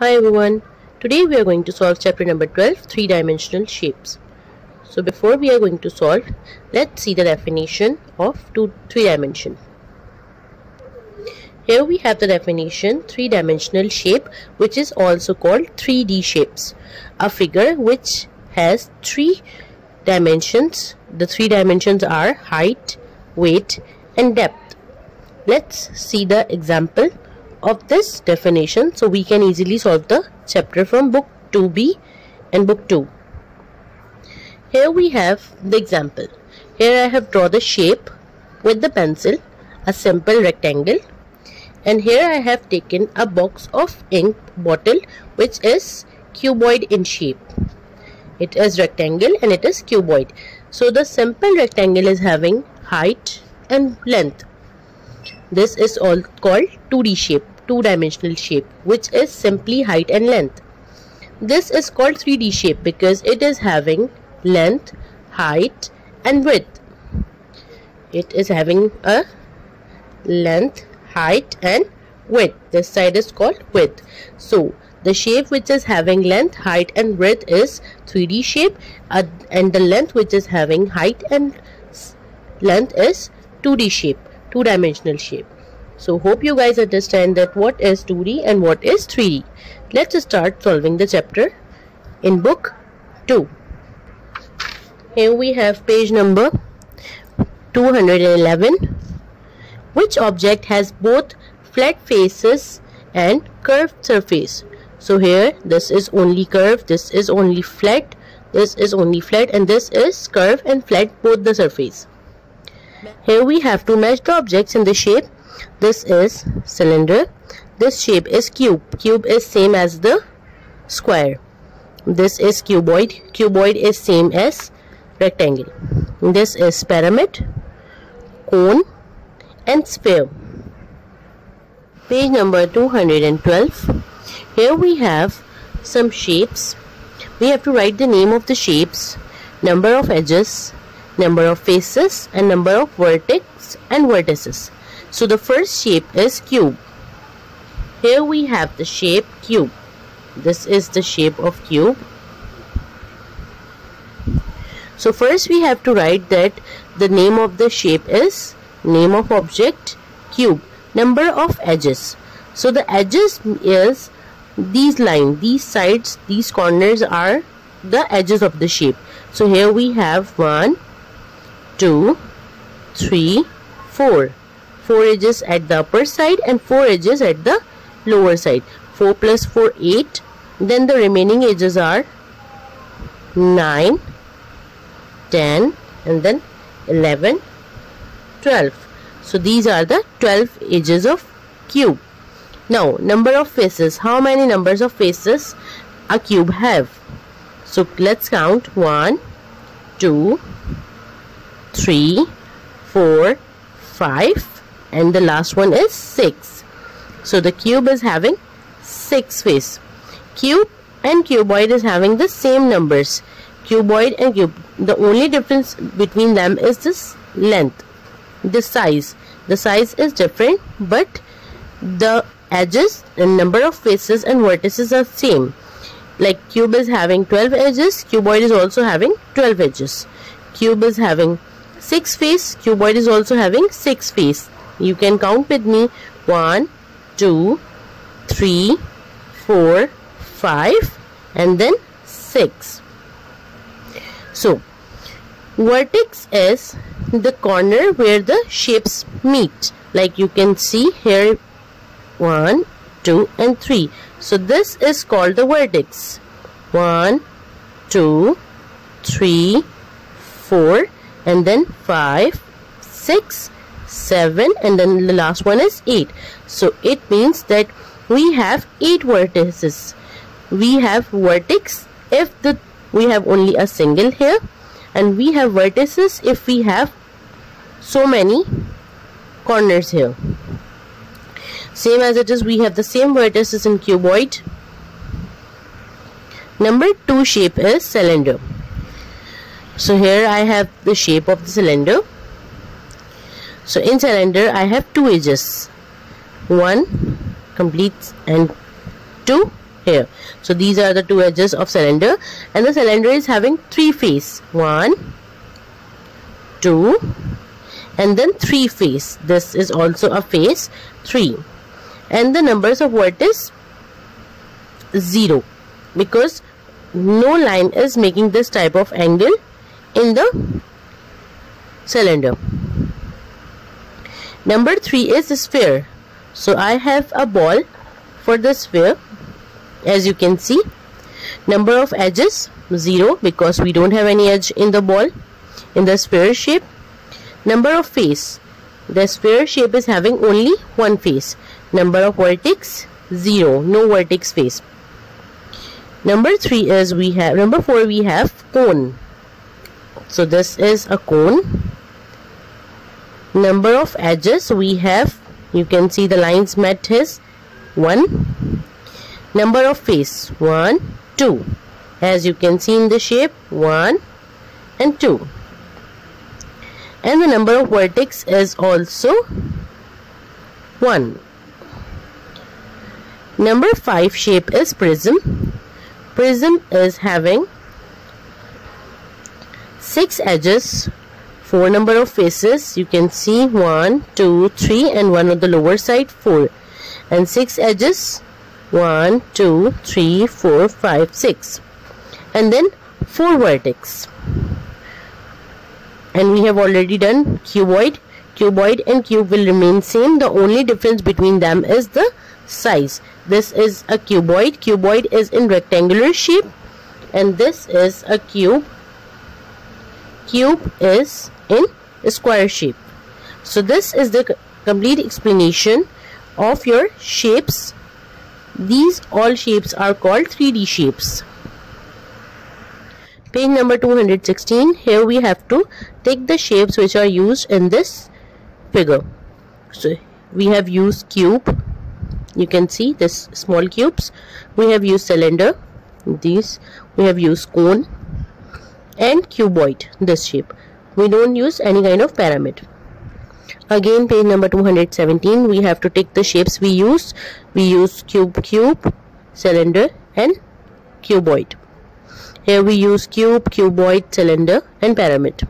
Hi everyone, today we are going to solve chapter number 12 three-dimensional shapes. So before we are going to solve, let's see the definition of two three dimension. Here we have the definition three-dimensional shape which is also called 3D shapes. A figure which has three dimensions. The three dimensions are height, weight and depth. Let's see the example of this definition so we can easily solve the chapter from book 2b and book 2 here we have the example. Here I have drawn the shape with the pencil a simple rectangle. And here I have taken a box of ink bottle which is cuboid in shape. It is rectangle and it is cuboid. So the simple rectangle is having height and length this is all called 2D shape, two-dimensional shape, which is simply height and length. This is called 3D shape because it is having length, height and width. It is having a length, height and width. This side is called width. So, the shape which is having length, height and width is 3D shape uh, and the length which is having height and length is 2D shape two-dimensional shape. So hope you guys understand that what is 2D and what is 3D. Let's start solving the chapter in book 2. Here we have page number 211. Which object has both flat faces and curved surface? So here this is only curved, this is only flat, this is only flat and this is curved and flat both the surface. Here we have to match the objects in the shape. This is cylinder. This shape is cube. Cube is same as the square. This is cuboid. Cuboid is same as rectangle. This is pyramid, cone and sphere. Page number 212. Here we have some shapes. We have to write the name of the shapes, number of edges, number of faces and number of vertex and vertices. So the first shape is cube. Here we have the shape cube. This is the shape of cube. So first we have to write that the name of the shape is name of object cube number of edges. So the edges is these lines, these sides these corners are the edges of the shape so here we have one 2, 3, 4. 4 edges at the upper side and 4 edges at the lower side. 4 plus 4, 8. Then the remaining edges are 9, 10 and then 11, 12. So these are the 12 edges of cube. Now number of faces. How many numbers of faces a cube have? So let's count 1, 2, 3, 4, 5 and the last one is 6. So the cube is having 6 face. Cube and cuboid is having the same numbers. Cuboid and cube. The only difference between them is this length, the size. The size is different but the edges and number of faces and vertices are same. Like cube is having 12 edges, cuboid is also having 12 edges. Cube is having 6 face cuboid is also having 6 face you can count with me. 1 2 3 4 5 and then 6 so vertex is the corner where the shapes meet. Like you can see here 1 2 and 3 so this is called the vertex. 1 2 3 4 and then 5 6 7 and then the last one is 8 so it means that we have 8 vertices. We have vertex if the we have only a single here. And we have vertices if we have so many corners here. Same as it is we have the same vertices in cuboid. Number 2 shape is cylinder so here I have the shape of the cylinder. So in cylinder I have two edges. One complete and two here. So these are the two edges of cylinder. And the cylinder is having three face one two and then three face this is also a face three. And the numbers of vertices zero. Because no line is making this type of angle in the cylinder. Number three is sphere. So I have a ball for the sphere as you can see. Number of edges 0 because we don't have any edge in the ball in the sphere shape. Number of face the sphere shape is having only one face. Number of vertex 0 no vertex face. Number 3 is we have number 4 we have cone so this is a cone. Number of edges we have you can see the lines met his 1 number of face 1 2 as you can see in the shape 1 and 2 and the number of vertex is also 1 number 5 shape is prism. Prism is having 6 edges four number of faces. You can see one two three and one on the lower side four. And six edges one two three four five six. And then four vertex. And we have already done cuboid. Cuboid and cube will remain same. The only difference between them is the size. This is a cuboid. Cuboid is in rectangular shape. And this is a cube cube is in square shape. So this is the complete explanation of your shapes. These all shapes are called 3D shapes. Page number 216. Here we have to take the shapes which are used in this figure. So we have used cube. You can see this small cubes. We have used cylinder. These we have used cone and cuboid this shape. We don't use any kind of pyramid again page number 217 we have to take the shapes we use. We use cube cube cylinder and cuboid. Here we use cube cuboid cylinder and pyramid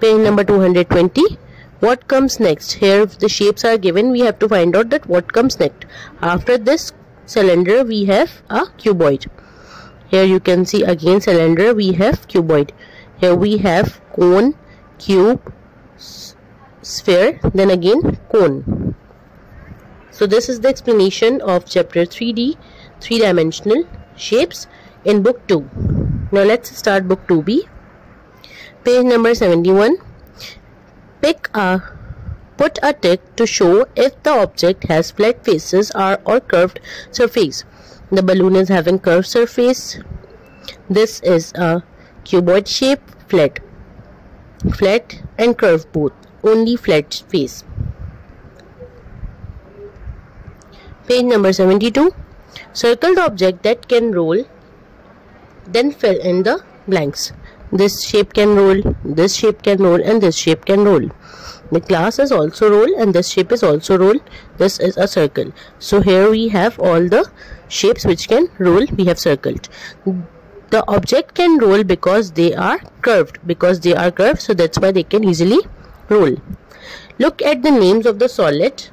page number 220 what comes next? Here if the shapes are given. We have to find out that what comes next. After this cylinder we have a cuboid here you can see again cylinder. We have cuboid. Here we have cone cube sphere then again cone. So this is the explanation of chapter 3d three-dimensional shapes in book 2 now let's start book 2b page number 71 pick a put a tick to show if the object has flat faces or, or curved surface the balloon is having curved surface. This is a cuboid shape flat flat and curved both only flat face. Page number 72 circle the object that can roll then fill in the blanks. This shape can roll this shape can roll and this shape can roll. The glass is also roll and this shape is also roll. This is a circle. So here we have all the shapes which can roll we have circled. The object can roll because they are curved because they are curved so that's why they can easily roll. Look at the names of the solid.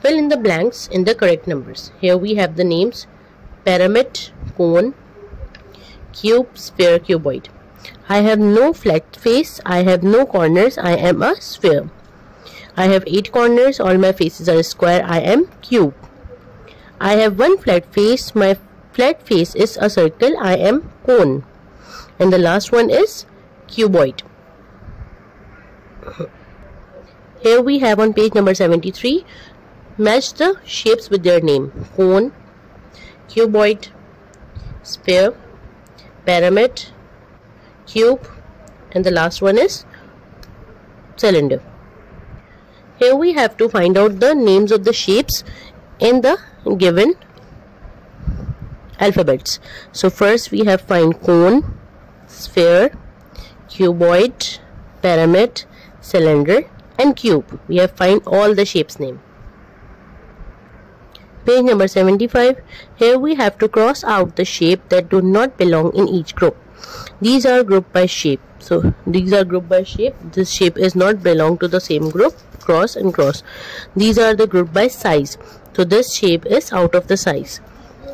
Fill in the blanks in the correct numbers. Here we have the names pyramid cone cube sphere cuboid. I have no flat face I have no corners I am a sphere. I have 8 corners all my faces are square I am cube I have one flat face. My flat face is a circle. I am cone. And the last one is cuboid. Here we have on page number 73 match the shapes with their name. Cone cuboid sphere pyramid cube and the last one is cylinder. Here we have to find out the names of the shapes in the given alphabets so first we have find cone sphere cuboid pyramid cylinder and cube we have find all the shapes name Page number 75. Here we have to cross out the shape that do not belong in each group. These are grouped by shape. So these are grouped by shape. This shape is not belong to the same group. Cross and cross. These are the group by size. So this shape is out of the size.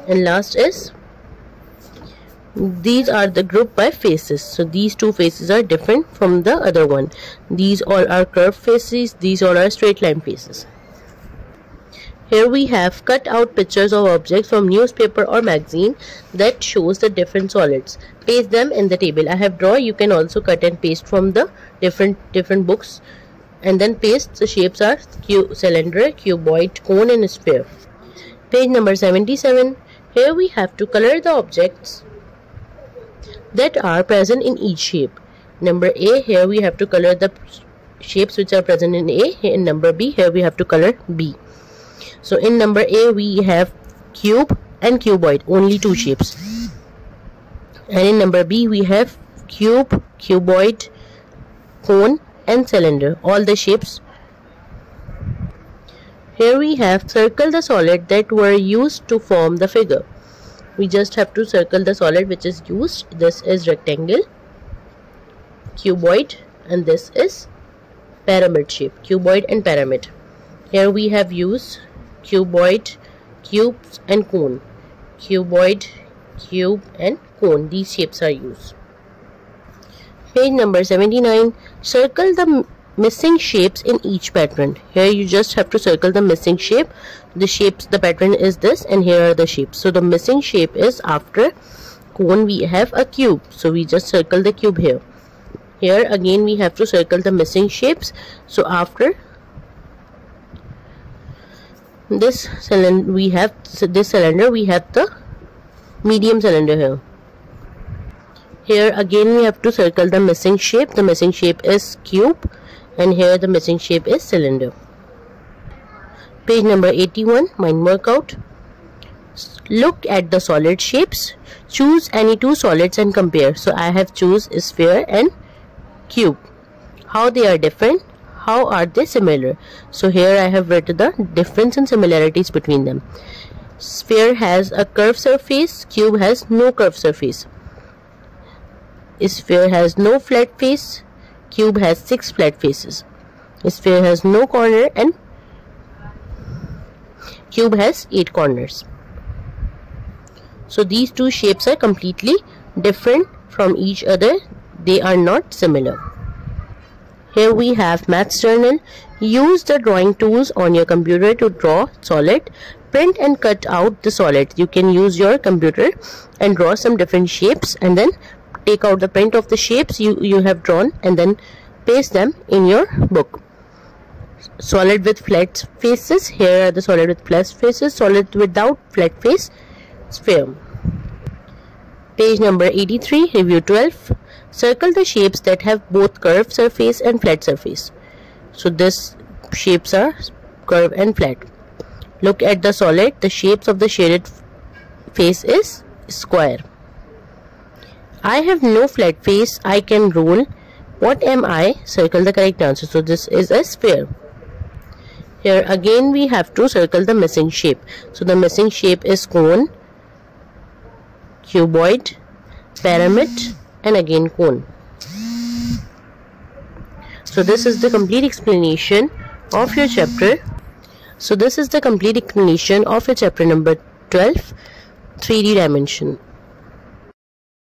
And last is these are the group by faces. So these two faces are different from the other one. These all are curved faces. These all are straight line faces. Here we have cut out pictures of objects from newspaper or magazine that shows the different solids. Paste them in the table. I have draw. You can also cut and paste from the different different books and then paste the shapes are cube cylinder cuboid cone and sphere page number 77 here we have to color the objects that are present in each shape. Number A, here we have to color the shapes which are present in A. In number B, here we have to color B. So in number A, we have cube and cuboid, only two shapes. And in number B, we have cube, cuboid, cone and cylinder, all the shapes. Here we have circle the solid that were used to form the figure. We just have to circle the solid which is used. This is rectangle cuboid and this is pyramid shape cuboid and pyramid. Here we have used cuboid cubes and cone. Cuboid cube and cone these shapes are used page number 79 circle the missing shapes in each pattern. Here you just have to circle the missing shape. The shapes the pattern is this and here are the shapes. So the missing shape is after cone we have a cube. So we just circle the cube here. Here again we have to circle the missing shapes. So after this cylinder we have this cylinder we have the medium cylinder here here again we have to circle the missing shape. The missing shape is cube and here the missing shape is cylinder. Page number 81 mind workout. Look at the solid shapes. Choose any two solids and compare. So i have choose sphere and cube. How they are different? How are they similar? So here i have written the difference and similarities between them. Sphere has a curved surface. Cube has no curved surface sphere has no flat face Cube has 6 flat faces. Sphere has no corner and cube has 8 corners. So these two shapes are completely different from each other. They are not similar. Here we have Maths Journal. Use the drawing tools on your computer to draw solid. Print and cut out the solid. You can use your computer and draw some different shapes and then take out the print of the shapes you you have drawn and then paste them in your book. Solid with flat faces. Here are the solid with flat faces. Solid without flat face sphere. Page number 83 review 12 circle the shapes that have both curved surface and flat surface. So this shapes are curved and flat. Look at the solid. The shapes of the shaded face is square I have no flat face. I can roll. What am I? Circle the correct answer. So this is a sphere. Here again we have to circle the missing shape. So the missing shape is cone, cuboid, pyramid and again cone. So this is the complete explanation of your chapter. So this is the complete explanation of your chapter number 12 3D dimension.